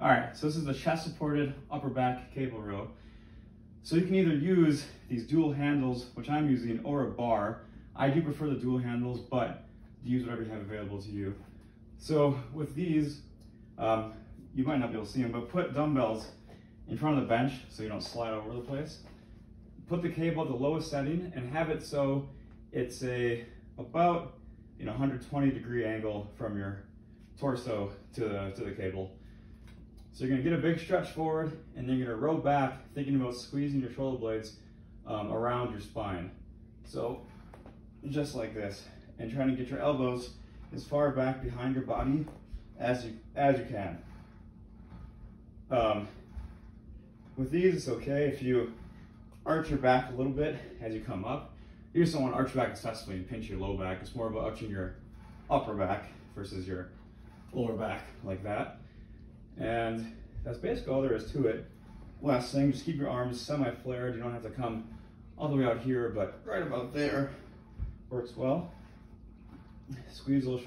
All right, so this is the chest supported upper back cable row. So you can either use these dual handles, which I'm using, or a bar. I do prefer the dual handles, but use whatever you have available to you. So with these, um, you might not be able to see them, but put dumbbells in front of the bench so you don't slide all over the place. Put the cable at the lowest setting and have it so it's a about you know 120 degree angle from your torso to the, to the cable. So you're gonna get a big stretch forward and then you're gonna row back thinking about squeezing your shoulder blades um, around your spine. So just like this and trying to get your elbows as far back behind your body as you, as you can. Um, with these, it's okay if you arch your back a little bit as you come up. You just don't want to arch back excessively and pinch your low back. It's more about arching your upper back versus your lower back like that. And that's basically all there is to it. Last thing, just keep your arms semi-flared. You don't have to come all the way out here, but right about there works well. Squeeze a little